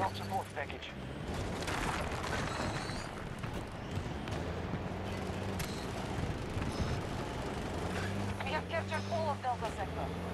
Drop support package. We have captured all of Delta Sector.